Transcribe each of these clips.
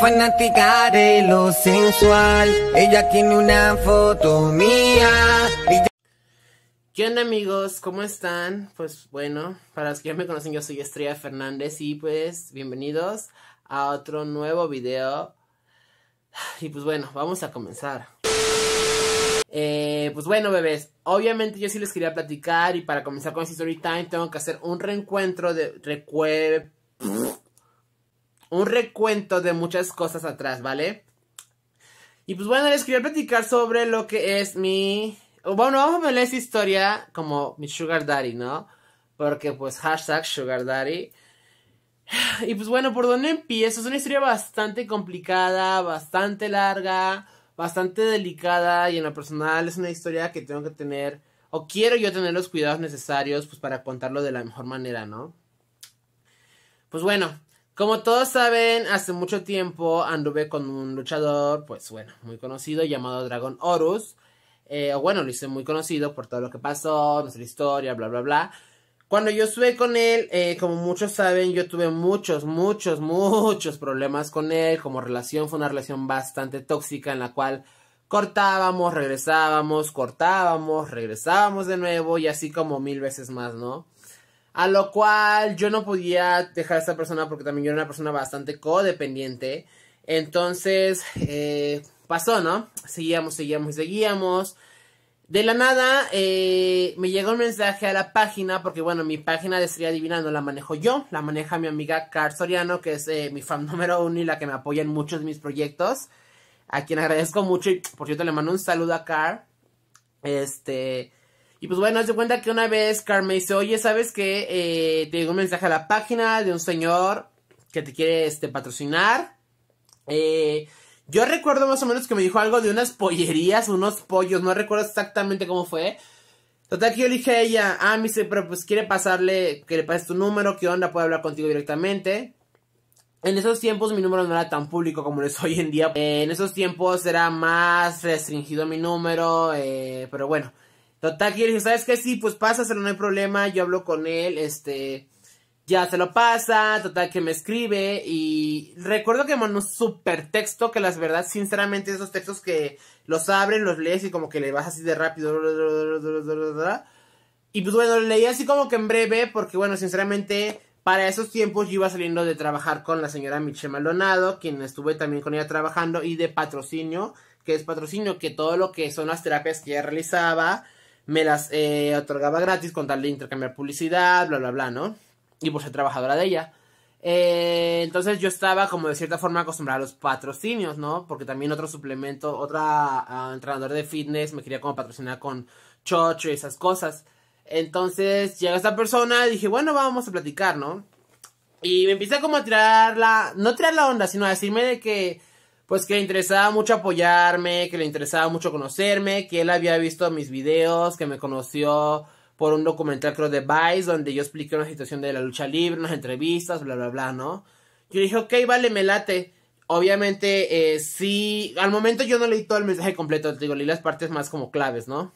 fanática de lo sensual. Ella tiene una foto mía. ¿Qué onda amigos? ¿Cómo están? Pues bueno, para los que ya me conocen yo soy Estrella Fernández y pues bienvenidos a otro nuevo video. Y pues bueno, vamos a comenzar. Eh, pues bueno, bebés, obviamente yo sí les quería platicar y para comenzar con este story time tengo que hacer un reencuentro de recue un recuento de muchas cosas atrás, ¿vale? Y pues bueno, les quería platicar sobre lo que es mi... Bueno, vamos a ver esa historia como mi sugar daddy, ¿no? Porque pues hashtag sugar daddy. Y pues bueno, ¿por dónde empiezo? Es una historia bastante complicada, bastante larga, bastante delicada y en lo personal es una historia que tengo que tener o quiero yo tener los cuidados necesarios pues para contarlo de la mejor manera, ¿no? Pues bueno, como todos saben, hace mucho tiempo anduve con un luchador, pues bueno, muy conocido llamado Dragon Horus. Eh, bueno, lo hice muy conocido por todo lo que pasó, nuestra historia, bla, bla, bla. Cuando yo estuve con él, eh, como muchos saben, yo tuve muchos, muchos, muchos problemas con él. Como relación fue una relación bastante tóxica en la cual cortábamos, regresábamos, cortábamos, regresábamos de nuevo y así como mil veces más, ¿no? A lo cual yo no podía dejar a esta persona porque también yo era una persona bastante codependiente. Entonces, eh, pasó, ¿no? Seguíamos, seguíamos y seguíamos. De la nada, eh, me llegó un mensaje a la página, porque bueno, mi página de Estrella Divina no la manejo yo, la maneja mi amiga Car Soriano, que es eh, mi fan número uno y la que me apoya en muchos de mis proyectos, a quien agradezco mucho y por cierto le mando un saludo a Car. Este, y pues bueno, haz de cuenta que una vez Car me dice, oye, ¿sabes qué? Eh, te llegó un mensaje a la página de un señor que te quiere este, patrocinar. Eh, yo recuerdo más o menos que me dijo algo de unas pollerías, unos pollos, no recuerdo exactamente cómo fue. Total que yo le dije a ella, ah, me dice, pero pues quiere pasarle, que le pases tu número, qué onda, puede hablar contigo directamente. En esos tiempos mi número no era tan público como lo es hoy en día. Eh, en esos tiempos era más restringido mi número, pero bueno. Total que yo le dije, ¿sabes qué? Sí, pues pásaselo, no hay problema, yo hablo con él, este... Ya se lo pasa, total que me escribe y recuerdo que mandó un super texto que las verdad, sinceramente, esos textos que los abren, los lees y como que le vas así de rápido. Y pues bueno, leí así como que en breve porque bueno, sinceramente, para esos tiempos yo iba saliendo de trabajar con la señora Michelle Maldonado, quien estuve también con ella trabajando, y de patrocinio, que es patrocinio, que todo lo que son las terapias que ella realizaba, me las eh, otorgaba gratis con tal de intercambiar publicidad, bla, bla, bla, ¿no? y por ser trabajadora de ella. Eh, entonces yo estaba como de cierta forma acostumbrada a los patrocinios, ¿no? Porque también otro suplemento, otra uh, entrenador de fitness me quería como patrocinar con chocho y esas cosas. Entonces llega esta persona y dije, bueno, vamos a platicar, ¿no? Y me empieza como a tirar la, no tirar la onda, sino a decirme de que, pues que le interesaba mucho apoyarme, que le interesaba mucho conocerme, que él había visto mis videos, que me conoció por un documental creo de Vice donde yo expliqué una situación de la lucha libre, unas entrevistas, bla, bla, bla, ¿no? Yo dije, ok, vale, me late. Obviamente, eh, sí, al momento yo no leí todo el mensaje completo, te digo, leí las partes más como claves, ¿no?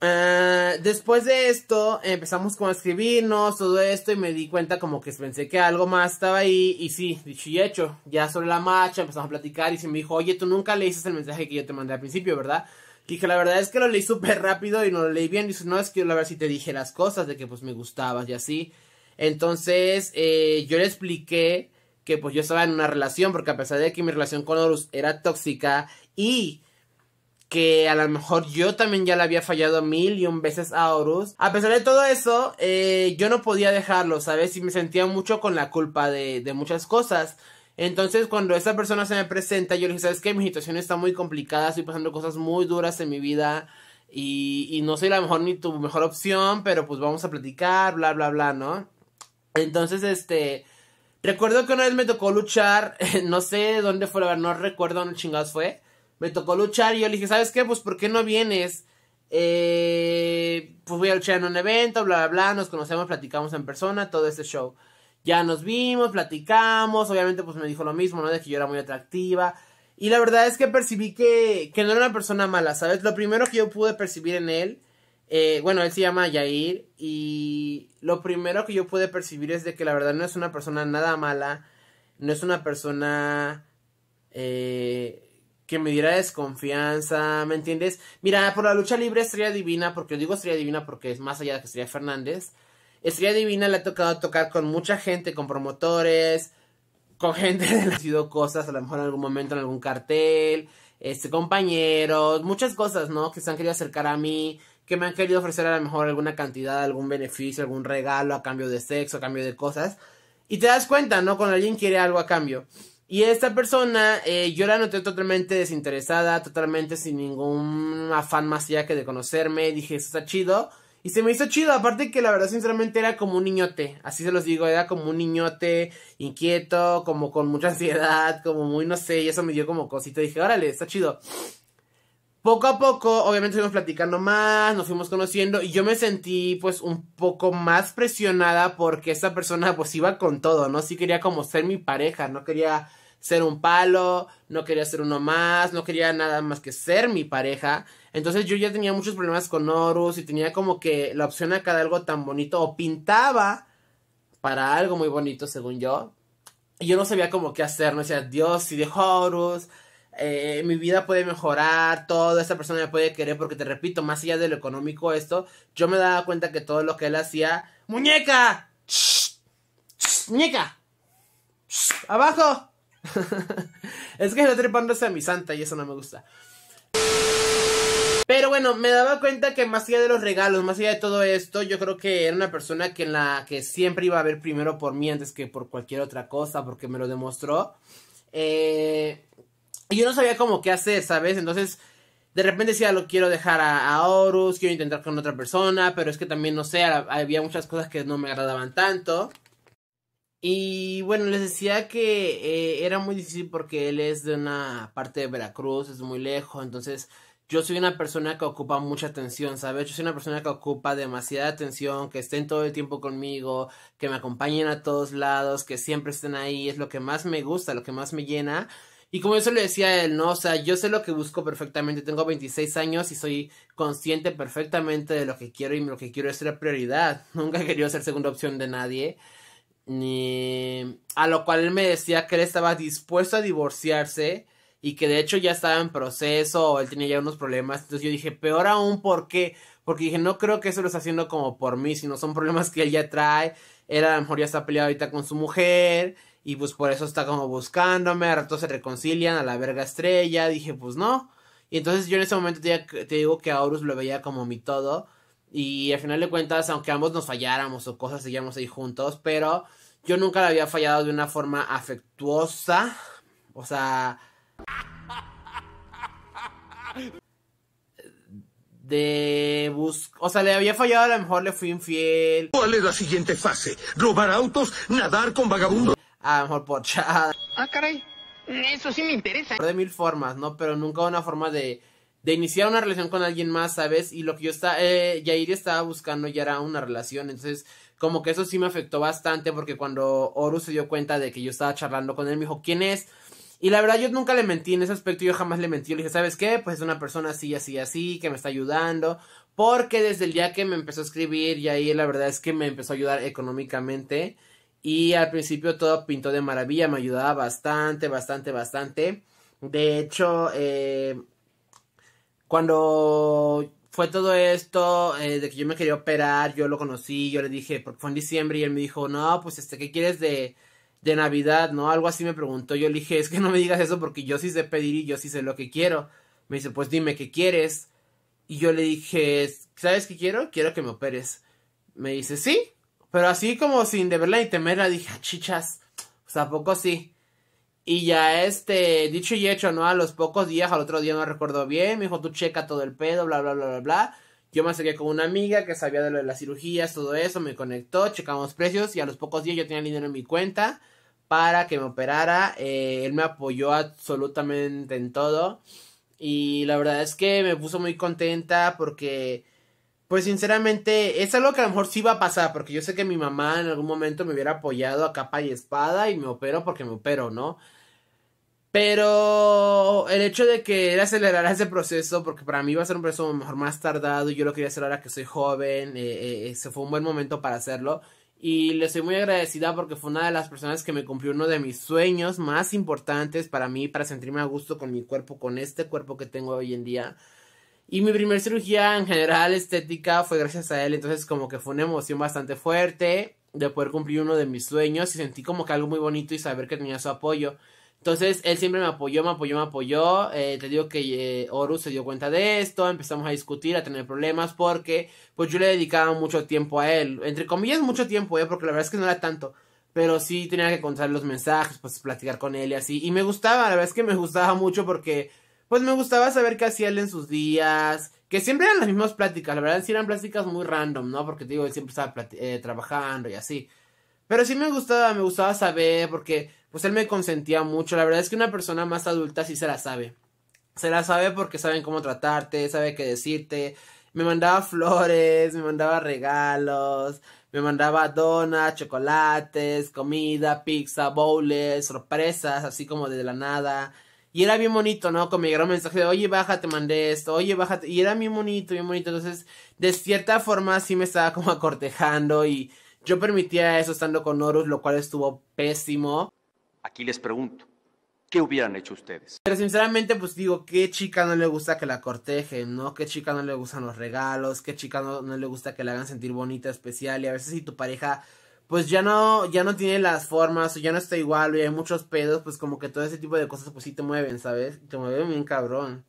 Uh, después de esto empezamos como a escribirnos todo esto y me di cuenta como que pensé que algo más estaba ahí y sí, dicho y hecho, ya sobre la marcha empezamos a platicar y se me dijo, oye, tú nunca leíste el mensaje que yo te mandé al principio, ¿verdad? Dije, la verdad es que lo leí súper rápido y no lo leí bien. Dice, no, es que la verdad sí te dije las cosas de que pues me gustabas y así. Entonces, eh, yo le expliqué que pues yo estaba en una relación, porque a pesar de que mi relación con Horus era tóxica y que a lo mejor yo también ya le había fallado mil y un veces a Horus. A pesar de todo eso, eh, yo no podía dejarlo, ¿sabes? Y me sentía mucho con la culpa de, de muchas cosas. Entonces, cuando esa persona se me presenta, yo le dije, ¿sabes qué? Mi situación está muy complicada, estoy pasando cosas muy duras en mi vida y, y no soy la mejor ni tu mejor opción, pero pues vamos a platicar, bla, bla, bla, ¿no? Entonces, este... Recuerdo que una vez me tocó luchar, no sé dónde fue, no recuerdo dónde chingados fue. Me tocó luchar y yo le dije, ¿sabes qué? Pues, ¿por qué no vienes? Eh, pues voy a luchar en un evento, bla, bla, bla, nos conocemos, platicamos en persona, todo ese show. Ya nos vimos, platicamos, obviamente pues me dijo lo mismo, ¿no? De que yo era muy atractiva. Y la verdad es que percibí que, que no era una persona mala, ¿sabes? Lo primero que yo pude percibir en él, eh, bueno, él se llama Yair, y lo primero que yo pude percibir es de que la verdad no es una persona nada mala. no es una persona eh, que me diera desconfianza, ¿me entiendes? Mira, por la lucha libre Estrella Divina, porque digo Estrella Divina porque es más allá de que Estrella Fernández, Estrella Divina le ha tocado tocar con mucha gente, con promotores, con gente de la sido cosas, a lo mejor en algún momento en algún cartel, este, compañeros, muchas cosas, ¿no? Que se han querido acercar a mí, que me han querido ofrecer a lo mejor alguna cantidad, algún beneficio, algún regalo a cambio de sexo, a cambio de cosas. Y te das cuenta, ¿no? Cuando alguien quiere algo a cambio. Y esta persona, eh, yo la noté totalmente desinteresada, totalmente sin ningún afán más allá que de conocerme. Dije, eso está chido. Y se me hizo chido, aparte que la verdad sinceramente era como un niñote, así se los digo, era como un niñote inquieto, como con mucha ansiedad, como muy no sé, y eso me dio como cosita, dije, órale, está chido. Poco a poco, obviamente fuimos platicando más, nos fuimos conociendo y yo me sentí pues un poco más presionada porque esta persona pues iba con todo, ¿no? Sí quería como ser mi pareja, no quería ser un palo, no quería ser uno más, no quería nada más que ser mi pareja. Entonces yo ya tenía muchos problemas con Horus y tenía como que la opción a cada algo tan bonito o pintaba para algo muy bonito según yo. Y yo no sabía como qué hacer, no decía, Dios, si dejo Horus, eh, mi vida puede mejorar, todo, esta persona me puede querer, porque te repito, más allá de lo económico esto, yo me daba cuenta que todo lo que él hacía, muñeca, muñeca, abajo, es que está trepándose a mi santa y eso no me gusta. Pero bueno, me daba cuenta que más allá de los regalos, más allá de todo esto, yo creo que era una persona que en la que siempre iba a ver primero por mí antes que por cualquier otra cosa, porque me lo demostró. Eh, y yo no sabía cómo qué hacer, ¿sabes? Entonces, de repente decía, lo quiero dejar a, Horus, quiero intentar con otra persona, pero es que también, no sé, había muchas cosas que no me agradaban tanto. Y bueno, les decía que eh, era muy difícil porque él es de una parte de Veracruz, es muy lejos, entonces yo soy una persona que ocupa mucha atención, ¿sabes? Yo soy una persona que ocupa demasiada atención, que estén todo el tiempo conmigo, que me acompañen a todos lados, que siempre estén ahí, es lo que más me gusta, lo que más me llena. Y como eso le decía a él, ¿no? O sea, yo sé lo que busco perfectamente, tengo 26 años y soy consciente perfectamente de lo que quiero y lo que quiero es ser prioridad. Nunca he querido ser segunda opción de nadie ni a lo cual él me decía que él estaba dispuesto a divorciarse y que de hecho ya estaba en proceso o él tenía ya unos problemas. Entonces yo dije, peor aún, ¿por qué? Porque dije, no creo que eso lo está haciendo como por mí, sino son problemas que él ya trae. Él a lo mejor ya está peleado ahorita con su mujer y pues por eso está como buscándome. A rato se reconcilian a la verga estrella. Dije, pues no. Y entonces yo en ese momento te, digo que Horus lo veía como mi todo. Y al final de cuentas, aunque ambos nos falláramos o cosas, seguíamos ahí juntos, pero yo nunca le había fallado de una forma afectuosa. O sea... De bus... O sea, le había fallado, a lo mejor le fui infiel. ¿Cuál es la siguiente fase? ¿Robar autos? ¿Nadar con vagabundos? A lo mejor por chat. Ah, caray. Eso sí me interesa. De mil formas, ¿no? Pero nunca una forma de de iniciar una relación con alguien más, ¿sabes? Y lo que yo estaba, eh, Yair estaba buscando ya era una relación, entonces como que eso sí me afectó bastante porque cuando Horus se dio cuenta de que yo estaba charlando con él, me dijo, ¿quién es? Y la verdad yo nunca le mentí en ese aspecto, yo jamás le mentí, yo le dije, ¿sabes qué? Pues es una persona así, así, así, que me está ayudando, porque desde el día que me empezó a escribir, Yair la verdad es que me empezó a ayudar económicamente, y al principio todo pintó de maravilla, me ayudaba bastante, bastante, bastante. De hecho, eh, cuando fue todo esto eh, de que yo me quería operar, yo lo conocí, yo le dije, porque fue en diciembre y él me dijo, no, pues este, ¿qué quieres de, de Navidad? ¿No? Algo así me preguntó. Yo le dije, es que no me digas eso porque yo sí sé pedir y yo sí sé lo que quiero. Me dice, pues dime qué quieres. Y yo le dije, ¿sabes qué quiero? Quiero que me operes. Me dice, sí. Pero así como sin de verla ni temerla, dije, ah, chichas. Sea, ¿a poco sí? Y ya este, dicho y hecho, ¿no? A los pocos días, al otro día no recuerdo bien, me dijo, tú checa todo el pedo, bla, bla, bla, bla, bla. Yo me acerqué con una amiga que sabía de lo de las cirugías, todo eso, me conectó, checamos precios y a los pocos días yo tenía dinero en mi cuenta para que me operara. Eh, él me apoyó absolutamente en todo. Y la verdad es que me puso muy contenta porque, pues sinceramente, es algo que a lo mejor sí va a pasar. Porque yo sé que mi mamá en algún momento me hubiera apoyado a capa y espada y me opero porque me opero, ¿no? Pero el hecho de que acelerara ese proceso, porque para mí iba a ser un proceso mejor más tardado y yo lo quería hacer ahora que soy joven, eh, eh, se fue un buen momento para hacerlo. Y le soy muy agradecida porque fue una de las personas que me cumplió uno de mis sueños más importantes para mí, para sentirme a gusto con mi cuerpo, con este cuerpo que tengo hoy en día. Y mi primer cirugía en general estética fue gracias a él, entonces como que fue una emoción bastante fuerte de poder cumplir uno de mis sueños y sentí como que algo muy bonito y saber que tenía su apoyo. Entonces él siempre me apoyó, me apoyó, me apoyó. Eh, te digo que eh, Horus se dio cuenta de esto, empezamos a discutir, a tener problemas porque pues yo le dedicaba mucho tiempo a él. Entre comillas mucho tiempo, eh, porque la verdad es que no era tanto. Pero sí tenía que contar los mensajes, pues platicar con él y así. Y me gustaba, la verdad es que me gustaba mucho porque pues me gustaba saber qué hacía él en sus días. Que siempre eran las mismas pláticas, la verdad sí eran pláticas muy random, ¿no? Porque digo, él siempre estaba eh, trabajando y así. Pero sí me gustaba, me gustaba saber porque pues él me consentía mucho. La verdad es que una persona más adulta sí se la sabe. Se la sabe porque saben cómo tratarte, sabe qué decirte. Me mandaba flores, me mandaba regalos, me mandaba donas, chocolates, comida, pizza, bowls, sorpresas, así como de la nada. Y era bien bonito, ¿no? Como me llegó un mensaje de, oye, bájate, mandé esto, oye, bájate. Y era bien bonito, bien bonito. Entonces, de cierta forma sí me estaba como acortejando y yo permitía eso estando con Horus, lo cual estuvo pésimo. Aquí les pregunto, ¿qué hubieran hecho ustedes? Pero sinceramente, pues digo, ¿qué chica no le gusta que la cortejen, no? ¿Qué chica no le gustan los regalos? ¿Qué chica no, no le gusta que la hagan sentir bonita, especial? Y a veces si tu pareja, pues ya no, ya no tiene las formas, o ya no está igual, y hay muchos pedos, pues como que todo ese tipo de cosas, pues sí te mueven, ¿sabes? Te mueven bien cabrón.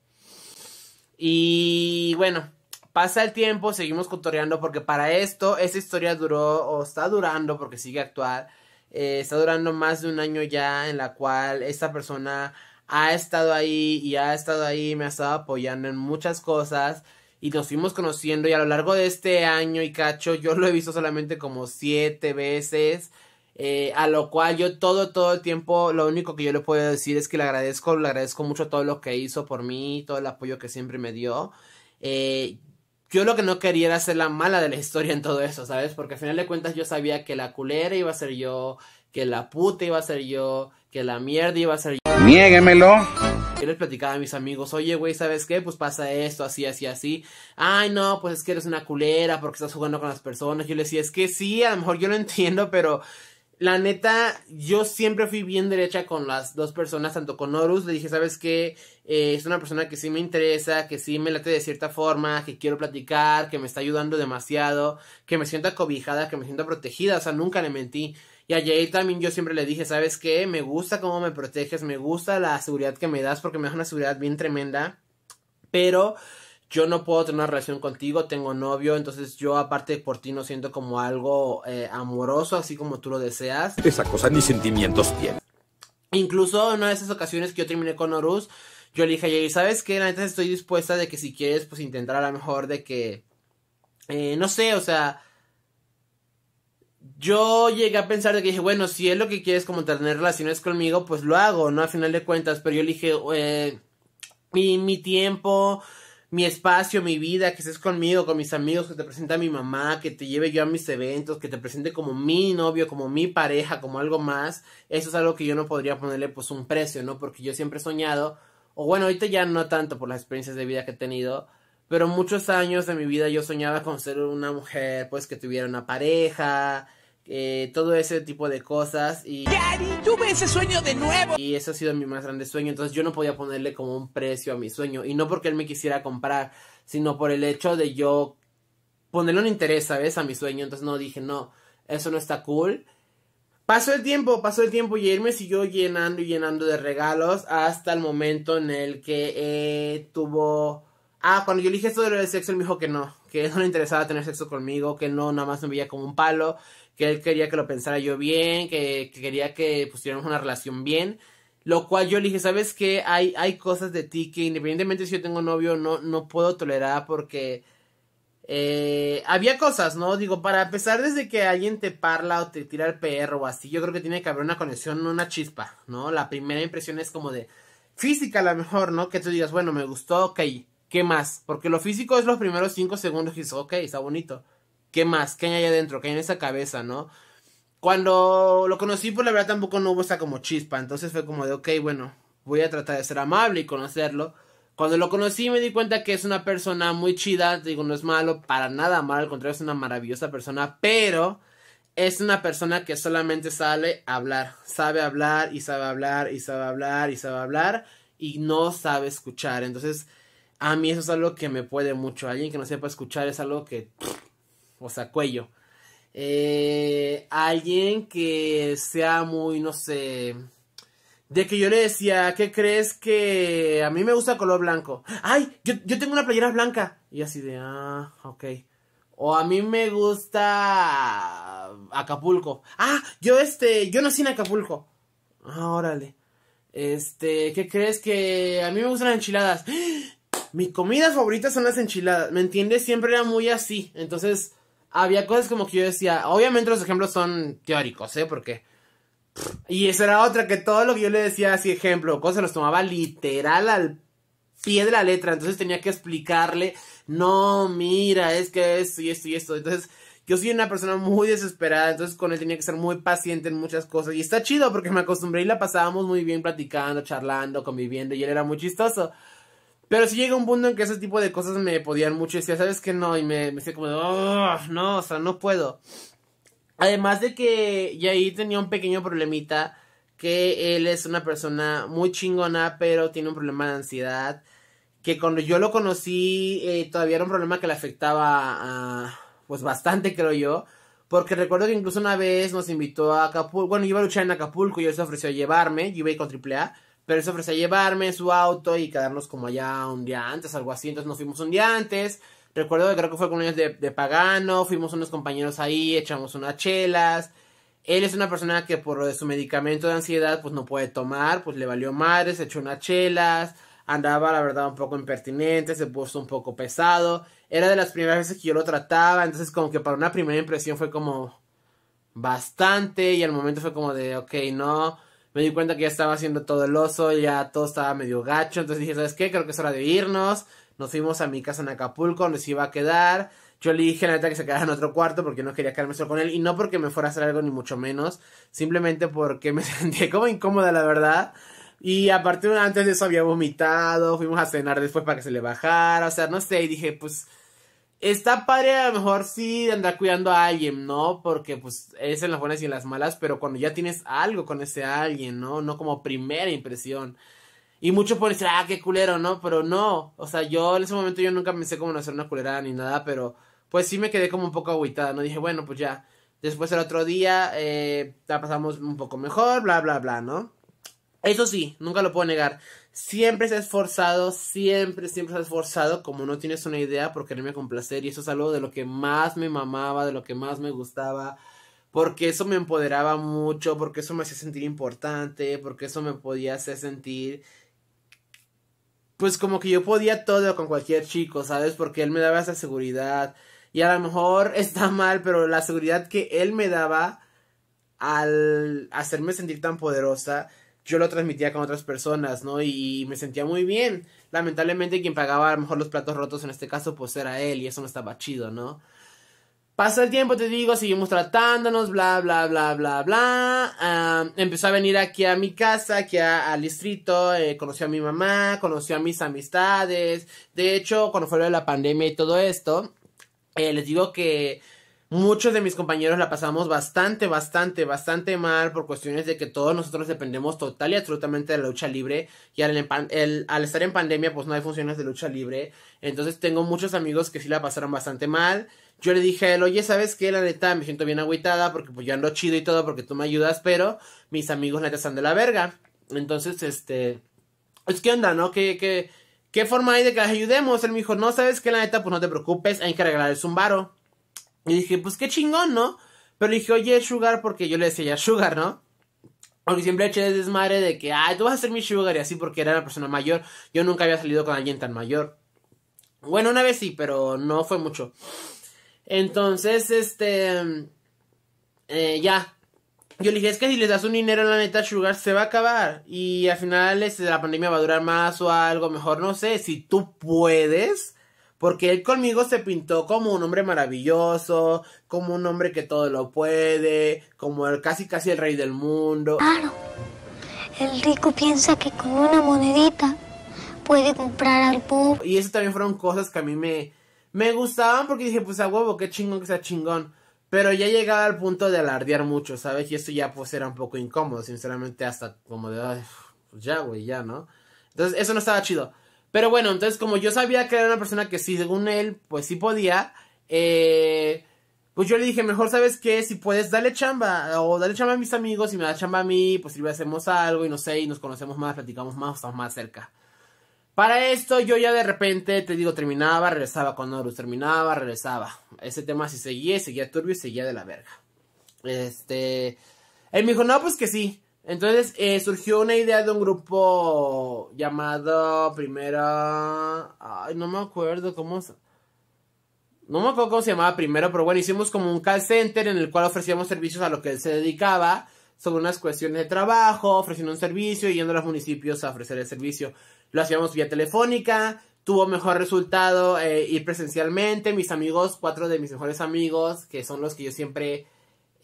Y bueno, pasa el tiempo, seguimos cotoreando, porque para esto, esa historia duró, o está durando, porque sigue actual eh, está durando más de un año ya en la cual esta persona ha estado ahí y ha estado ahí, me ha estado apoyando en muchas cosas y nos fuimos conociendo y a lo largo de este año y cacho yo lo he visto solamente como siete veces. Eh, a lo cual yo todo, todo el tiempo, lo único que yo le puedo decir es que le agradezco, le agradezco mucho todo lo que hizo por mí, todo el apoyo que siempre me dio. Eh, yo lo que no quería era ser la mala de la historia en todo eso, ¿sabes? Porque al final de cuentas yo sabía que la culera iba a ser yo, que la puta iba a ser yo, que la mierda iba a ser yo. Niéguemelo. Yo les platicaba a mis amigos, oye, güey, ¿sabes qué? Pues pasa esto, así, así, así. Ay, no, pues es que eres una culera porque estás jugando con las personas. Yo le decía, es que sí, a lo mejor yo lo entiendo, pero la neta, yo siempre fui bien derecha con las dos personas, tanto con Horus, le dije, ¿sabes qué? Eh, es una persona que sí me interesa, que sí me late de cierta forma, que quiero platicar, que me está ayudando demasiado, que me siento acobijada, que me siento protegida, o sea, nunca le mentí. Y a Jay también yo siempre le dije, ¿sabes qué? Me gusta cómo me proteges, me gusta la seguridad que me das porque me da una seguridad bien tremenda, pero yo no puedo tener una relación contigo, tengo novio, entonces yo aparte por ti no siento como algo eh, amoroso, así como tú lo deseas. Esa cosa ni sentimientos tiene. Incluso en una de esas ocasiones que yo terminé con Horus, yo le dije a ¿sabes qué? La neta estoy dispuesta de que si quieres, pues intentar a lo mejor de que... Eh, no sé, o sea... Yo llegué a pensar de que dije, bueno, si es lo que quieres como tener relaciones conmigo, pues lo hago, ¿no? A final de cuentas, pero yo le dije, eh, mi, mi tiempo, mi espacio, mi vida, que estés conmigo, con mis amigos, que te presente a mi mamá, que te lleve yo a mis eventos, que te presente como mi novio, como mi pareja, como algo más, eso es algo que yo no podría ponerle pues un precio, ¿no? Porque yo siempre he soñado, o bueno, ahorita ya no tanto por las experiencias de vida que he tenido, pero muchos años de mi vida yo soñaba con ser una mujer, pues que tuviera una pareja, eh, todo ese tipo de cosas y tuve ese sueño de nuevo. y ese ha sido mi más grande sueño entonces yo no podía ponerle como un precio a mi sueño y no porque él me quisiera comprar sino por el hecho de yo ponerle un interés sabes a mi sueño entonces no dije no eso no está cool pasó el tiempo pasó el tiempo y él me siguió llenando y llenando de regalos hasta el momento en el que eh, tuvo ah cuando yo le dije esto del sexo él me dijo que no que no le interesaba tener sexo conmigo que no nada más me veía como un palo que él quería que lo pensara yo bien, que, quería que pusiéramos una relación bien. Lo cual yo le dije, ¿sabes qué? Hay, hay cosas de ti que independientemente si yo tengo novio no, no puedo tolerar porque eh, había cosas, ¿no? Digo, para empezar desde que alguien te parla o te tira el perro o así, yo creo que tiene que haber una conexión, una chispa, ¿no? La primera impresión es como de física a lo mejor, ¿no? Que tú digas, bueno, me gustó, ok, ¿qué más? Porque lo físico es los primeros cinco segundos y dices, ok, está bonito. ¿Qué más? ¿Qué hay adentro? ¿Qué hay en esa cabeza, no? Cuando lo conocí, pues la verdad tampoco no hubo esa como chispa. Entonces fue como de, ok, bueno, voy a tratar de ser amable y conocerlo. Cuando lo conocí me di cuenta que es una persona muy chida. Digo, no es malo, para nada malo. Al contrario, es una maravillosa persona. Pero es una persona que solamente sale a hablar. Sabe hablar y sabe hablar y sabe hablar y sabe hablar y no sabe escuchar. Entonces, a mí eso es algo que me puede mucho. Alguien que no sepa escuchar es algo que... O sea, cuello. Eh, alguien que sea muy, no sé... De que yo le decía, ¿qué crees que a mí me gusta color blanco? ¡Ay! Yo, yo tengo una playera blanca. Y así de, ah, ok. O a mí me gusta Acapulco. Ah, yo este, yo nací en Acapulco. Ah, órale. Este, ¿qué crees que a mí me gustan las enchiladas? Mi comida favorita son las enchiladas. ¿Me entiendes? Siempre era muy así. Entonces, había cosas como que yo decía. Obviamente los ejemplos son teóricos, ¿eh? Porque. Y esa era otra, que todo lo que yo le decía así, ejemplo, cosas los tomaba literal al pie de la letra. Entonces tenía que explicarle. No, mira, es que esto y esto y esto. Entonces, yo soy una persona muy desesperada, entonces con él tenía que ser muy paciente en muchas cosas. Y está chido porque me acostumbré y la pasábamos muy bien platicando, charlando, conviviendo y él era muy chistoso. Pero si llega un punto en que ese tipo de cosas me podían mucho y decía, ¿sabes qué? No, y me, me decía como, oh, no, o sea, no puedo. Además de que ya ahí tenía un pequeño problemita, que él es una persona muy chingona, pero tiene un problema de ansiedad, que cuando yo lo conocí eh, todavía era un problema que le afectaba pues bastante creo yo, porque recuerdo que incluso una vez nos invitó a Acapulco, bueno, iba a luchar en Acapulco y él se ofreció a llevarme, yo iba a con AAA, pero él se ofreció a llevarme su auto y quedarnos como allá un día antes, algo así. Entonces nos fuimos un día antes. Recuerdo que creo que fue con ellos de, de Pagano. Fuimos unos compañeros ahí, echamos unas chelas. Él es una persona que por lo de su medicamento de ansiedad, pues no puede tomar, pues le valió madre, se echó unas chelas. Andaba, la verdad, un poco impertinente, se puso un poco pesado. Era de las primeras veces que yo lo trataba, entonces como que para una primera impresión fue como bastante y al momento fue como de, ok, no me di cuenta que ya estaba haciendo todo el oso, ya todo estaba medio gacho, entonces dije, ¿sabes qué? Creo que es hora de irnos. Nos fuimos a mi casa en Acapulco, donde se iba a quedar. Yo le dije a la neta que se quedara en otro cuarto porque no quería quedarme solo con él. Y no porque me fuera a hacer algo, ni mucho menos. Simplemente porque me sentía como incómoda, la verdad. Y aparte, antes de eso había vomitado. Fuimos a cenar después para que se le bajara. O sea, no sé. Y dije, pues Está padre a lo mejor sí andar cuidando a alguien, ¿no? Porque pues es en las buenas y en las malas, pero cuando ya tienes algo con ese alguien, ¿no? No como primera impresión. Y muchos pueden decir, ah, qué culero, ¿no? Pero no, o sea, yo en ese momento yo nunca pensé como no hacer una culera ni nada, pero pues sí me quedé como un poco agüitada, ¿no? Dije, bueno, pues ya. Después el otro día, eh, la pasamos un poco mejor, bla, bla, bla, ¿no? Eso sí, nunca lo puedo negar siempre se ha esforzado, siempre, siempre se ha esforzado, como no tienes una idea, por quererme complacer. Y eso es algo de lo que más me mamaba, de lo que más me gustaba. Porque eso me empoderaba mucho, porque eso me hacía sentir importante, porque eso me podía hacer sentir. Pues como que yo podía todo con cualquier chico, ¿sabes? Porque él me daba esa seguridad. Y a lo mejor está mal, pero la seguridad que él me daba al hacerme sentir tan poderosa yo lo transmitía con otras personas, ¿no? Y me sentía muy bien. Lamentablemente quien pagaba a lo mejor los platos rotos en este caso pues era él y eso no estaba chido, ¿no? Pasa el tiempo, te digo, seguimos tratándonos, bla, bla, bla, bla, bla. empezó a venir aquí a mi casa, aquí al distrito, eh, conoció a mi mamá, conoció a mis amistades. De hecho, cuando fue la pandemia y todo esto, eh, les digo que Muchos de mis compañeros la pasamos bastante, bastante, bastante mal por cuestiones de que todos nosotros dependemos total y absolutamente de la lucha libre y al, al estar en pandemia pues no hay funciones de lucha libre. Entonces tengo muchos amigos que sí la pasaron bastante mal. Yo le dije a él, oye, ¿sabes qué? La neta me siento bien agüitada porque pues yo ando chido y todo porque tú me ayudas, pero mis amigos neta están de la verga. Entonces, este... Es que onda, ¿no? ¿Qué, qué, qué forma hay de que las ayudemos? Él me dijo, no, ¿sabes qué? La neta, pues no te preocupes, hay que arreglar el zumbaro. Y dije, pues qué chingón, ¿no? Pero dije, oye, Sugar, porque yo le decía ya Sugar, ¿no? Porque siempre eché de desmadre de que, ay, tú vas a ser mi Sugar y así porque era una persona mayor. Yo nunca había salido con alguien tan mayor. Bueno, una vez sí, pero no fue mucho. Entonces, este. Eh, ya. Yo le dije, es que si les das un dinero la neta, Sugar se va a acabar. Y al final este, la pandemia va a durar más o algo. Mejor no sé. Si tú puedes porque él conmigo se pintó como un hombre maravilloso, como un hombre que todo lo puede, como el casi casi el rey del mundo. Claro, el rico piensa que con una monedita puede comprar al pobre. Y eso también fueron cosas que a mí me, me gustaban porque dije, pues a huevo, qué chingón que sea chingón. Pero ya llegaba al punto de alardear mucho, ¿sabes? Y esto ya pues era un poco incómodo, sinceramente, hasta como de, ay, pues ya, güey, ya, ¿no? Entonces eso no estaba chido. Pero bueno, entonces como yo sabía que era una persona que sí, según él, pues sí podía, eh, pues yo le dije, mejor sabes qué, si puedes, dale chamba, o dale chamba a mis amigos, y me da chamba a mí, pues si hacemos algo, y no sé, y nos conocemos más, platicamos más, estamos más cerca. Para esto yo ya de repente, te digo, terminaba, regresaba con Horus, terminaba, regresaba. Ese tema sí seguía, seguía turbio y seguía de la verga. Este... Él me dijo, no, pues que sí. Entonces eh, surgió una idea de un grupo llamado Primera... Ay, no me acuerdo cómo... No me acuerdo cómo se llamaba primero, pero bueno, hicimos como un call center en el cual ofrecíamos servicios a lo que él se dedicaba sobre unas cuestiones de trabajo, ofreciendo un servicio y yendo a los municipios a ofrecer el servicio. Lo hacíamos vía telefónica, tuvo mejor resultado eh, ir presencialmente. Mis amigos, cuatro de mis mejores amigos, que son los que yo siempre,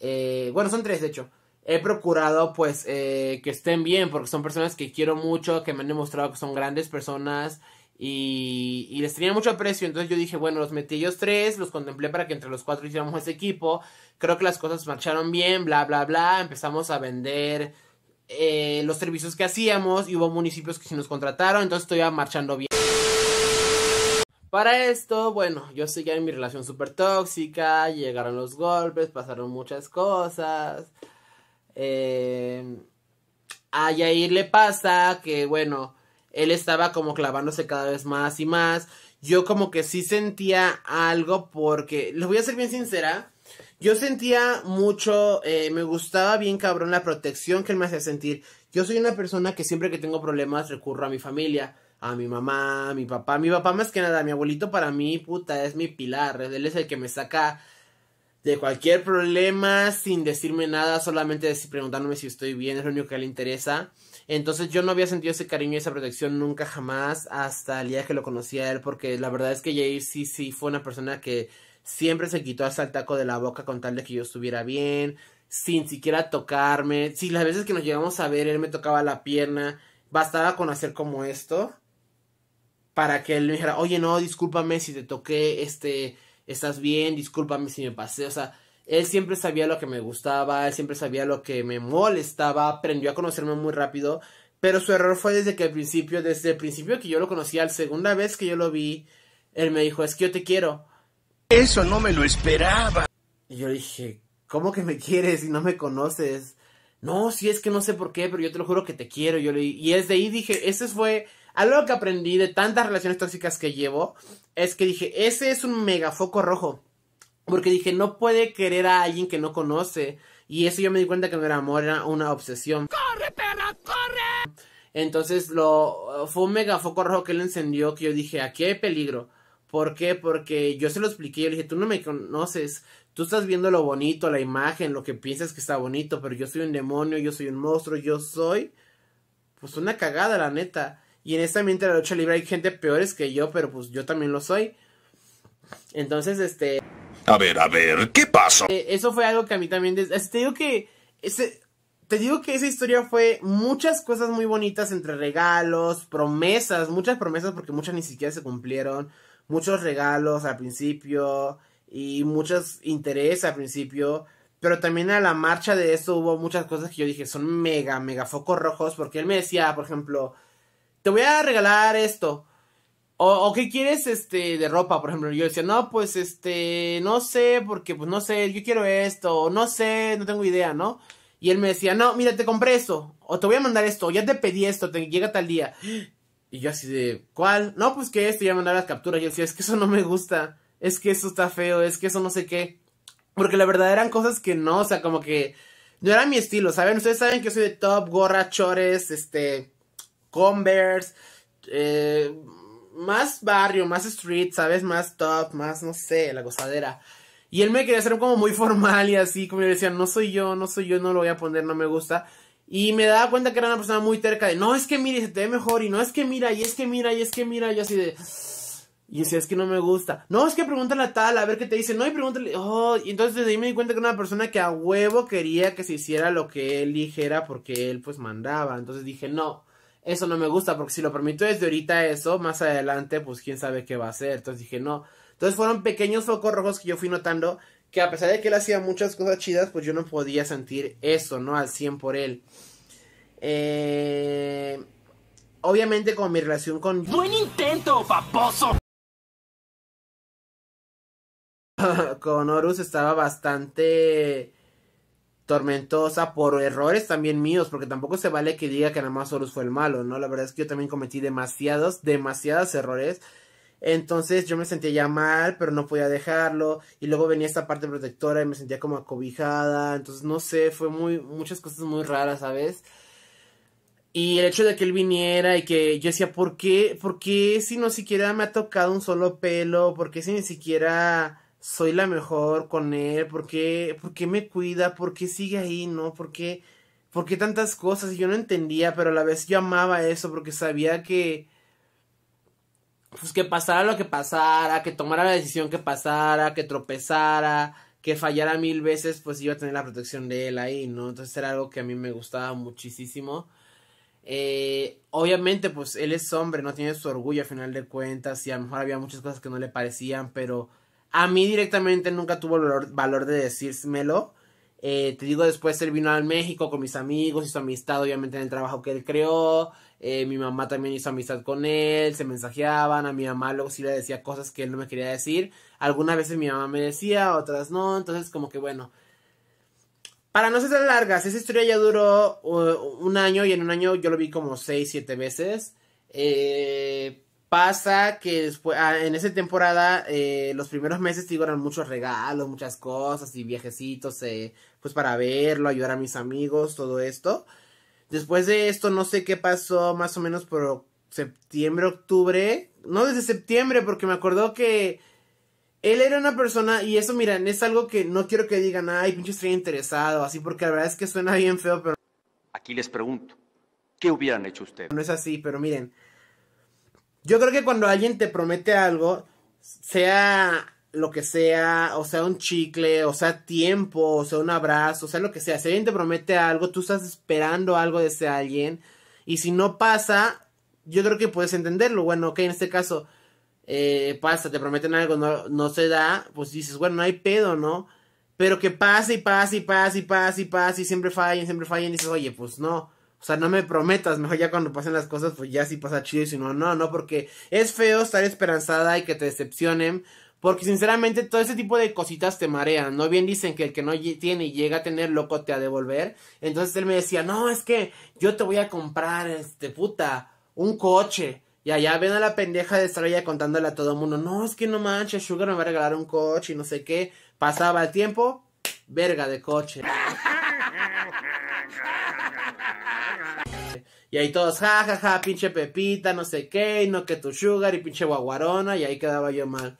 eh, bueno, son tres de hecho, he procurado pues eh, que estén bien porque son personas que quiero mucho, que me han demostrado que son grandes personas y, les tenía mucho aprecio. Entonces yo dije, bueno, los metí ellos tres, los contemplé para que entre los cuatro hiciéramos ese equipo. Creo que las cosas marcharon bien, bla, bla, bla. Empezamos a vender eh, los servicios que hacíamos y hubo municipios que sí nos contrataron, entonces estoy marchando bien. Para esto, bueno, yo seguía en mi relación súper tóxica, llegaron los golpes, pasaron muchas cosas. Eh, a Yair le pasa que, bueno, él estaba como clavándose cada vez más y más. Yo como que sí sentía algo porque, les voy a ser bien sincera, yo sentía mucho, eh, me gustaba bien cabrón la protección que él me hacía sentir. Yo soy una persona que siempre que tengo problemas recurro a mi familia, a mi mamá, a mi papá. Mi papá más que nada, mi abuelito para mí, puta, es mi pilar. Él es el que me saca de cualquier problema sin decirme nada, solamente preguntándome si estoy bien, es lo único que le interesa. Entonces yo no había sentido ese cariño y esa protección nunca jamás hasta el día que lo conocí a él, porque la verdad es que Jair sí, sí fue una persona que siempre se quitó hasta el taco de la boca con tal de que yo estuviera bien, sin siquiera tocarme. Si las veces que nos llegamos a ver, él me tocaba la pierna, bastaba con hacer como esto para que él me dijera, oye, no, discúlpame si te toqué, este, estás bien, discúlpame si me pasé, o sea, él siempre sabía lo que me gustaba, él siempre sabía lo que me molestaba, aprendió a conocerme muy rápido, pero su error fue desde que al principio, desde el principio que yo lo conocía, la segunda vez que yo lo vi, él me dijo, es que yo te quiero. Eso no me lo esperaba. Y yo dije, ¿cómo que me quieres y no me conoces? No, si es que no sé por qué, pero yo te lo juro que te quiero. Yo le... Y desde ahí dije, ese fue algo que aprendí de tantas relaciones tóxicas que llevo. Es que dije, ese es un megafoco rojo. Porque dije, no puede querer a alguien que no conoce. Y eso yo me di cuenta que no era amor, era una obsesión. ¡Corre, perra, corre! Entonces lo fue un megafoco rojo que él encendió que yo dije, aquí hay peligro. ¿Por qué? Porque yo se lo expliqué, yo le dije, tú no me conoces, tú estás viendo lo bonito, la imagen, lo que piensas que está bonito, pero yo soy un demonio, yo soy un monstruo, yo soy, pues una cagada, la neta. Y en esta ambiente de la lucha libre hay gente peores que yo, pero pues yo también lo soy. Entonces, este... A ver, a ver, ¿qué pasó? Eh, eso fue algo que a mí también... Te digo que... Te digo que esa historia fue muchas cosas muy bonitas entre regalos, promesas, muchas promesas porque muchas ni siquiera se cumplieron muchos regalos al principio y muchos intereses al principio. Pero también a la marcha de esto hubo muchas cosas que yo dije son mega, mega focos rojos. Porque él me decía, por ejemplo, te voy a regalar esto. O, qué quieres este de ropa, por ejemplo. Yo decía, no, pues este, no sé, porque pues no sé, yo quiero esto, o no sé, no tengo idea, ¿no? Y él me decía, no, mira, te compré esto, o te voy a mandar esto, o ya te pedí esto, te llega tal día. Y yo así de, ¿cuál? No, pues que esto, ya mandar las capturas. Yo decía, es que eso no me gusta, es que eso está feo, es que eso no sé qué. Porque la verdad eran cosas que no, o sea, como que no era mi estilo, ¿saben? Ustedes saben que soy de top, gorra, chores, este, converse, eh, más barrio, más street, ¿sabes? Más top, más, no sé, la gozadera. Y él me quería hacer como muy formal y así, como yo decía, no soy yo, no soy yo, no lo voy a poner, no me gusta. Y me daba cuenta que era una persona muy terca de, no, es que mire, se te ve mejor, y no es que mira, y es que mira, y es que mira, y así de... Y decía, es que no me gusta. No, es que pregúntale a tal, a ver qué te dice. No, y pregúntale. Oh, y entonces desde ahí me di cuenta que era una persona que a huevo quería que se hiciera lo que él dijera porque él pues mandaba. Entonces dije, no, eso no me gusta porque si lo permito desde ahorita eso, más adelante pues quién sabe qué va a hacer. Entonces dije, no. Entonces fueron pequeños focos rojos que yo fui notando que a pesar de que él hacía muchas cosas chidas, pues yo no podía sentir eso, ¿no? Al 100 por él. Eh, obviamente con mi relación con... Buen intento, paposo. con Horus estaba bastante tormentosa por errores también míos, porque tampoco se vale que diga que nada más Horus fue el malo, ¿no? La verdad es que yo también cometí demasiados, demasiados errores. Entonces yo me sentía ya mal, pero no podía dejarlo. Y luego venía esta parte protectora y me sentía como acobijada. Entonces no sé, fue muy, muchas cosas muy raras, ¿sabes? Y el hecho de que él viniera y que yo decía, ¿por qué? ¿Por qué si no siquiera me ha tocado un solo pelo? ¿Por qué si ni siquiera soy la mejor con él? ¿Por qué, me cuida? ¿Por qué sigue ahí? ¿No? ¿Por qué, ¿Por qué tantas cosas? Y yo no entendía, pero a la vez yo amaba eso porque sabía que pues que pasara lo que pasara, que tomara la decisión que pasara, que tropezara, que fallara mil veces, pues iba a tener la protección de él ahí, ¿no? Entonces era algo que a mí me gustaba muchísimo. Eh, obviamente, pues él es hombre, no tiene su orgullo a final de cuentas y a lo mejor había muchas cosas que no le parecían, pero a mí directamente nunca tuvo valor de decírmelo. Eh, te digo, después él vino al México con mis amigos, hizo amistad obviamente en el trabajo que él creó. Eh, mi mamá también hizo amistad con él, se mensajeaban. A mi mamá luego sí le decía cosas que él no me quería decir. Algunas veces mi mamá me decía, otras no. Entonces, como que bueno. Para no ser tan largas, esa historia ya duró uh, un año y en un año yo lo vi como 6, 7 veces. Eh, pasa que después, ah, en esa temporada, eh, los primeros meses, digo, eran muchos regalos, muchas cosas y viajecitos, eh, pues para verlo, ayudar a mis amigos, todo esto. Después de esto, no sé qué pasó, más o menos por septiembre, octubre. No desde septiembre, porque me acordó que él era una persona, y eso, miren, es algo que no quiero que digan, ay, pinche estoy interesado, así, porque la verdad es que suena bien feo, pero Aquí les pregunto, ¿qué hubieran hecho ustedes? no es así, pero miren. Yo creo que cuando alguien te promete algo, sea lo que sea, o sea un chicle, o sea tiempo, o sea un abrazo, o sea lo que sea, si alguien te promete algo, tú estás esperando algo de ese alguien, y si no pasa, yo creo que puedes entenderlo. Bueno, ok, en este caso, eh, pasa, te prometen algo, no, no se da, pues dices, bueno, no hay pedo, ¿no? Pero que pase y pase y pase y pase y pase y siempre fallen, siempre fallen, y dices, oye, pues no. O sea, no me prometas, mejor ya cuando pasen las cosas, pues ya sí pasa chido y si no, no, no, porque es feo estar esperanzada y que te decepcionen, porque sinceramente todo ese tipo de cositas te marean, ¿no? Bien dicen que el que no tiene y llega a tener loco te ha de devolver. Entonces él me decía, no, es que yo te voy a comprar, este, puta, un coche. Y allá ven a la pendeja de estar allá contándole a todo el mundo, no, es que no manches, Sugar me va a regalar un coche y no sé qué. Pasaba el tiempo, verga de coche. Y ahí todos, ja, ja, ja, pinche Pepita, no sé qué, y no que tu sugar y pinche guaguarona, y ahí quedaba yo mal.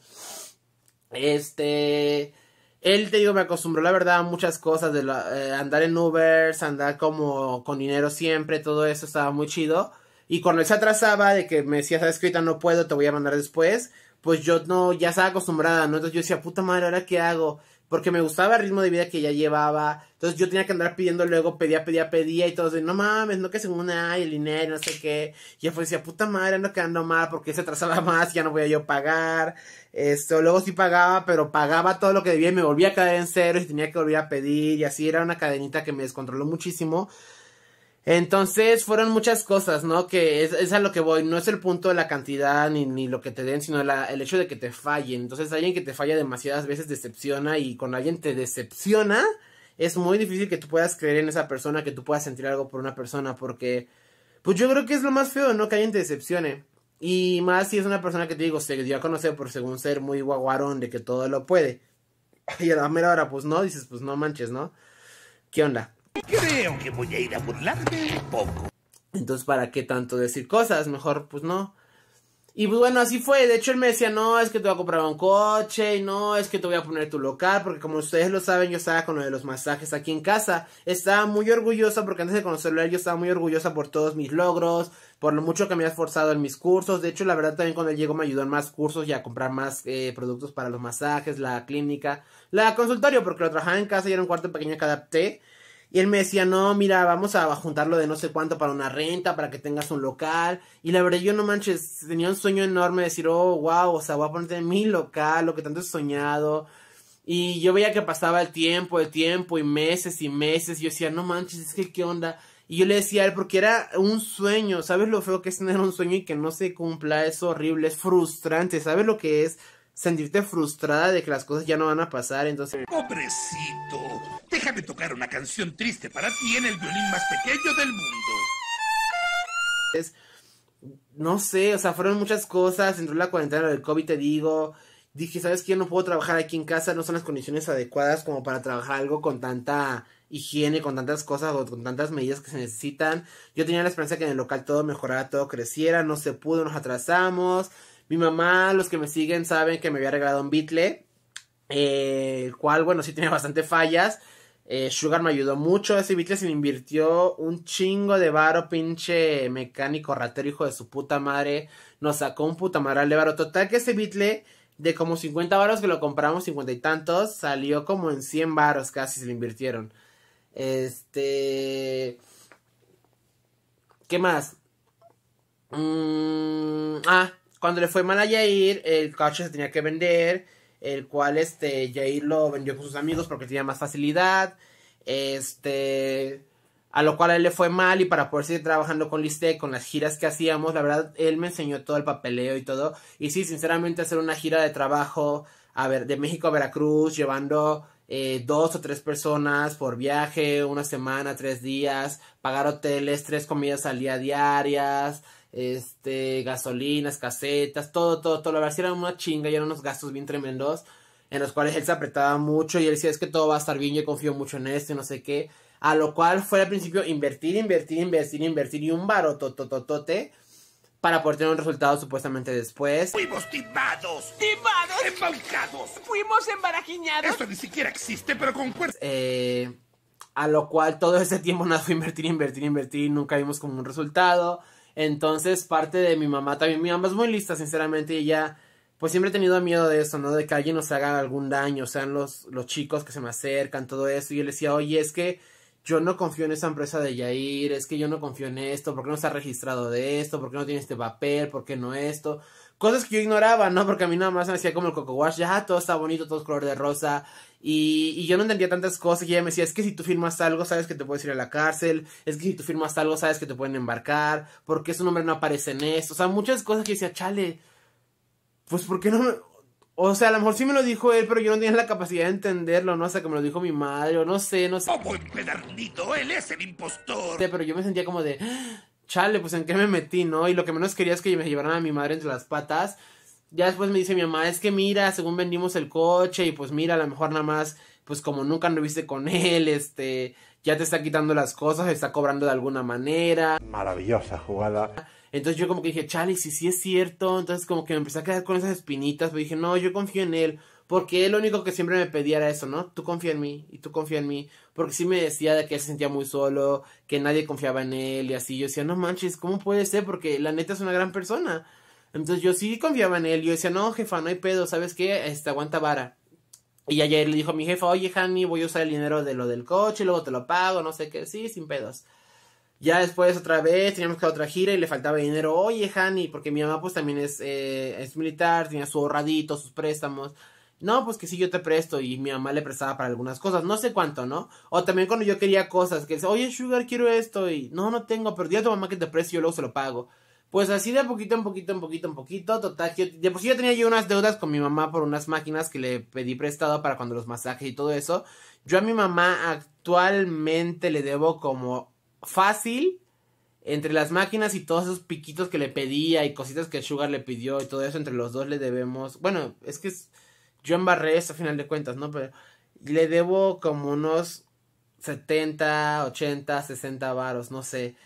Este, él, te digo, me acostumbró, la verdad, a muchas cosas, de eh, andar en Ubers, andar como con dinero siempre, todo eso estaba muy chido. Y cuando él se atrasaba de que me decía, sabes que ahorita no puedo, te voy a mandar después, pues yo no, ya estaba acostumbrada, ¿no? Entonces yo decía, puta madre, ¿ahora qué hago? Porque me gustaba el ritmo de vida que ya llevaba. Entonces yo tenía que andar pidiendo luego, pedía, pedía, pedía y todos de, no mames, no que según hay el dinero, no sé qué. Y yo pues decía, puta madre, ando quedando mal porque se atrasaba más, ya no voy a yo pagar. Esto, luego sí pagaba, pero pagaba todo lo que debía y me volvía a caer en cero y tenía que volver a pedir y así era una cadenita que me descontroló muchísimo. Entonces fueron muchas cosas, ¿no? Que es, a lo que voy. No es el punto de la cantidad ni, ni lo que te den, sino el hecho de que te fallen. Entonces alguien que te falla demasiadas veces decepciona y cuando alguien te decepciona es muy difícil que tú puedas creer en esa persona, que tú puedas sentir algo por una persona porque pues yo creo que es lo más feo, ¿no? Que alguien te decepcione. Y más si es una persona que te digo, se dio a conocer por según ser muy guaguarón de que todo lo puede. Y a la mera hora, pues no, dices, pues no manches, ¿no? ¿Qué onda? Creo que voy a ir a burlarme un poco. Entonces, ¿para qué tanto decir cosas? Mejor, pues no. Y pues bueno, así fue. De hecho, él me decía, no, es que te voy a comprar un coche, y no, es que te voy a poner tu local, porque como ustedes lo saben, yo estaba con lo de los masajes aquí en casa. Estaba muy orgullosa, porque antes de conocerlo él, yo estaba muy orgullosa por todos mis logros, por lo mucho que me había esforzado en mis cursos. De hecho, la verdad, también cuando él llegó me ayudó en más cursos y a comprar más eh, productos para los masajes, la clínica, la consultorio, porque lo trabajaba en casa y era un cuarto pequeño que adapté. Y él me decía, no, mira, vamos a juntarlo de no sé cuánto para una renta, para que tengas un local. Y la verdad, yo no manches, tenía un sueño enorme de decir, oh, wow, o sea, voy a ponerte mi local, lo que tanto he soñado. Y yo veía que pasaba el tiempo, el tiempo, y meses y meses. Y yo decía, no manches, es que qué onda. Y yo le decía a él, porque era un sueño, ¿sabes lo feo que es tener un sueño y que no se cumpla? Es horrible, es frustrante, ¿sabes lo que es sentirte frustrada de que las cosas ya no van a pasar? Entonces, Pobrecito, déjame tocar una canción triste para ti en el violín más pequeño del mundo. no sé, o sea, fueron muchas cosas, entró la cuarentena del COVID, te digo. Dije, ¿sabes qué? No puedo trabajar aquí en casa, no son las condiciones adecuadas como para trabajar algo con tanta higiene, con tantas cosas o con tantas medidas que se necesitan. Yo tenía la esperanza que en el local todo mejorara, todo creciera, no se pudo, nos atrasamos. Mi mamá, los que me siguen saben que me había regalado un Beatle, eh, el cual, bueno, sí tenía bastante fallas. Eh, Sugar me ayudó mucho, ese Beatle se le invirtió un chingo de varo, pinche mecánico ratero, hijo de su puta madre. Nos sacó un puta madre de varo. Total que ese Beatle de como 50 varos que lo compramos, 50 y tantos, salió como en 100 varos casi se le invirtieron. Este... ¿Qué más? Mm, ah, cuando le fue mal a Jair, el coche se tenía que vender, el cual este Jair lo vendió con sus amigos porque tenía más facilidad. Este a lo cual a él le fue mal y para poder seguir trabajando con Liste, con las giras que hacíamos, la verdad, él me enseñó todo el papeleo y todo. Y sí, sinceramente, hacer una gira de trabajo, a ver, de México a Veracruz, llevando eh, dos o tres personas por viaje, una semana, tres días, pagar hoteles, tres comidas al día diarias, este, gasolinas, casetas, todo, todo, todo. La verdad, sí era una chinga y eran unos gastos bien tremendos en los cuales él se apretaba mucho y él decía es que todo va a estar bien, yo confío mucho en esto y no sé qué. A lo cual fue al principio invertir, invertir, invertir, invertir y un barotototote para poder tener un resultado supuestamente después. Fuimos timados, ¡Timados! embaucados. ¡Fuimos embarajiñados! Esto ni siquiera existe, pero con fuerza. Eh, a lo cual todo ese tiempo nada fue invertir, invertir, invertir y nunca vimos como un resultado. Entonces parte de mi mamá también, mi mamá es muy lista sinceramente y ella pues siempre he tenido miedo de eso, ¿no? De que alguien nos haga algún daño, sean los, los chicos que se me acercan, todo eso. Y yo le decía, oye, es que yo no confío en esa empresa de Yair, es que yo no confío en esto, ¿por qué no está registrado de esto? ¿Por qué no tiene este papel? ¿Por qué no esto? Cosas que yo ignoraba, ¿no? Porque a mí nada más me hacía como el coco wash, ya todo está bonito, todo es color de rosa. Y, y yo no entendía tantas cosas. Y ella me decía, es que si tú firmas algo, sabes que te puedes ir a la cárcel. Es que si tú firmas algo, sabes que te pueden embarcar. porque su nombre no aparece en esto? O sea, muchas cosas que decía, chale, pues ¿por qué no me... O sea, a lo mejor sí me lo dijo él, pero yo no tenía la capacidad de entenderlo, ¿no? O sea, que me lo dijo mi madre, o no sé, no sé. ¡Oh, buen pedardito! ¡Él es el impostor! Pero yo me sentía como de, chale, pues en qué me metí, ¿no? Y lo que menos quería es que me llevaran a mi madre entre las patas. Ya después me dice mi mamá, es que mira, según vendimos el coche, y pues mira, a lo mejor nada más, pues como nunca anduviste con él, este, ya te está quitando las cosas, está cobrando de alguna manera. Maravillosa jugada. Entonces yo como que dije, chale, si sí es cierto. Entonces como que me empecé a quedar con esas espinitas. Pero dije, no, yo confío en él. Porque él lo único que siempre me pedía era eso, ¿no? Tú confía en mí y tú confía en mí. Porque sí me decía de que él se sentía muy solo, que nadie confiaba en él y así. Yo decía, no manches, ¿cómo puede ser? Porque la neta es una gran persona. Entonces yo sí confiaba en él. Yo decía, no, jefa, no hay pedo, ¿sabes qué? Este, aguanta vara. Y ayer le dijo a mi jefa, oye, Hani, voy a usar el dinero de lo del coche, luego te lo pago, no sé qué. Sí, sin pedos. Ya después otra vez teníamos que otra gira y le faltaba dinero. Oye, Hani, porque mi mamá pues también es, eh, es militar, tenía su ahorradito, sus préstamos. No, pues que sí, yo te presto. Y mi mamá le prestaba para algunas cosas. No sé cuánto, ¿no? O también cuando yo quería cosas, que dice, oye, Sugar, quiero esto. Y no, no tengo, pero dile a tu mamá que te preste y yo luego se lo pago. Pues así de poquito en poquito, en poquito, en poquito. Total, yo, de por sí ya tenía yo unas deudas con mi mamá por unas máquinas que le pedí prestado para cuando los masajes y todo eso. Yo a mi mamá actualmente le debo como fácil entre las máquinas y todos esos piquitos que le pedía y cositas que Sugar le pidió y todo eso, entre los dos le debemos. Bueno, es que es, yo embarré eso a final de cuentas, ¿no? Pero le debo como unos 70, 80, 60 varos, no sé.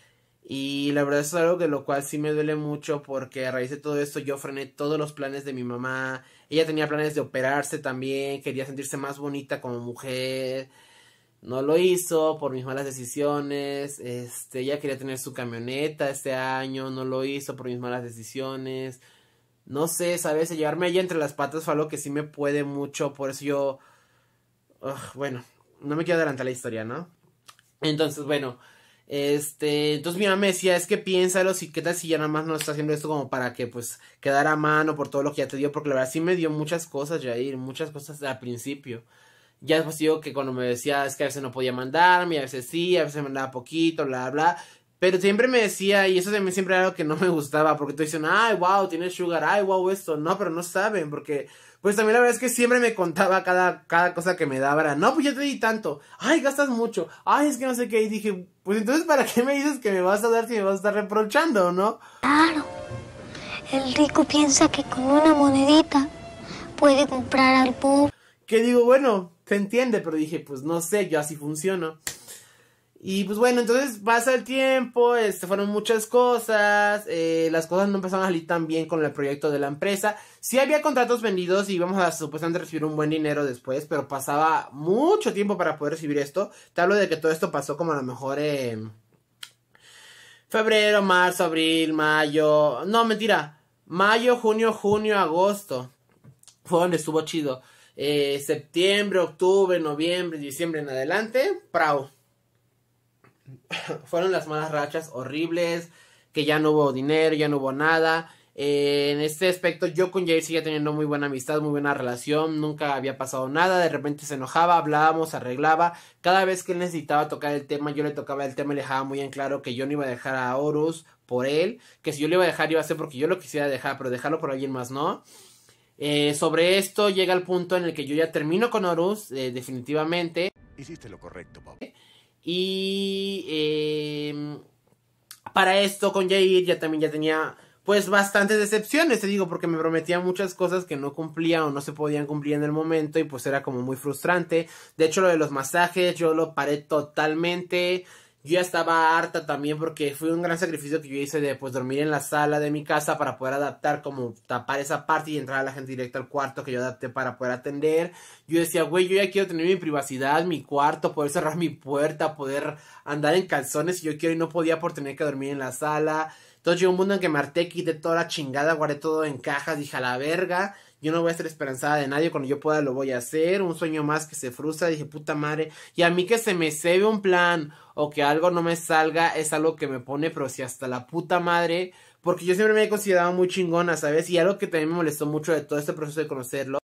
Y la verdad es algo de lo cual sí me duele mucho porque a raíz de todo esto yo frené todos los planes de mi mamá. Ella tenía planes de operarse también, quería sentirse más bonita como mujer no lo hizo por mis malas decisiones. Este, ella quería tener su camioneta este año, no lo hizo por mis malas decisiones. No sé, sabes, llevarme ella entre las patas fue algo que sí me puede mucho, por eso yo bueno, no me quiero adelantar la historia, ¿no? Entonces, bueno, Este, entonces mi mamá me decía, es que piénsalo, si qué tal si ya nada más no está haciendo esto como para que pues quedara a mano por todo lo que ya te dio, porque la verdad sí me dio muchas cosas, Jair, muchas cosas al principio. Ya después digo que cuando me decía es que a veces no podía mandarme, a veces sí, a veces me mandaba poquito, bla, bla. Pero siempre me decía, y eso también siempre era algo que no me gustaba, porque tú dicen, ay, wow, tienes sugar, ay, wow, esto. No, pero no saben, porque pues también la verdad es que siempre me contaba cada, cada cosa que me daba. Era, no, pues ya te di tanto. Ay, gastas mucho. Ay, es que no sé qué. Y dije, pues entonces, ¿para qué me dices que me vas a dar si me vas a estar reprochando, no? Claro. El rico piensa que con una monedita puede comprar al pobre. Que digo, bueno, se entiende, pero dije, pues no sé, yo así funciono. Y pues bueno, entonces pasa el tiempo, este, fueron muchas cosas, eh, las cosas no empezaron a salir tan bien con el proyecto de la empresa. Sí había contratos vendidos y íbamos a supuestamente recibir un buen dinero después, pero pasaba mucho tiempo para poder recibir esto. Te hablo de que todo esto pasó como a lo mejor en febrero, marzo, abril, mayo, no, mentira, mayo, junio, junio, agosto. Fue donde estuvo chido. Eh, septiembre, octubre, noviembre, diciembre en adelante, prau fueron las malas rachas horribles, que ya no hubo dinero, ya no hubo nada. Eh, en este aspecto yo con Jair seguía teniendo muy buena amistad, muy buena relación, nunca había pasado nada, de repente se enojaba, hablábamos, arreglaba, cada vez que él necesitaba tocar el tema, yo le tocaba el tema y le dejaba muy en claro que yo no iba a dejar a Horus por él, que si yo le iba a dejar iba a ser porque yo lo quisiera dejar, pero dejarlo por alguien más no. Eh, sobre esto llega el punto en el que yo ya termino con Horus, eh, definitivamente. Hiciste lo correcto, Bob. Y eh, para esto con Jair ya también ya tenía pues bastantes decepciones, te digo, porque me prometía muchas cosas que no cumplía o no se podían cumplir en el momento y pues era como muy frustrante. De hecho, lo de los masajes yo lo paré totalmente. Yo ya estaba harta también porque fue un gran sacrificio que yo hice de pues dormir en la sala de mi casa para poder adaptar como tapar esa parte y entrar a la gente directa al cuarto que yo adapté para poder atender. Yo decía, güey, yo ya quiero tener mi privacidad, mi cuarto, poder cerrar mi puerta, poder andar en calzones si yo quiero y no podía por tener que dormir en la sala. Entonces llegó un mundo en que me harté, quité toda la chingada, guardé todo en cajas, dije a la verga. Yo no voy a estar esperanzada de nadie, cuando yo pueda lo voy a hacer. Un sueño más que se frustra, dije puta madre. Y a mí que se me cebe un plan o que algo no me salga es algo que me pone, pero si hasta la puta madre. Porque yo siempre me he considerado muy chingona, ¿sabes? Y algo que también me molestó mucho de todo este proceso de conocerlo.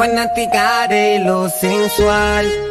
Fanática de lo sensual.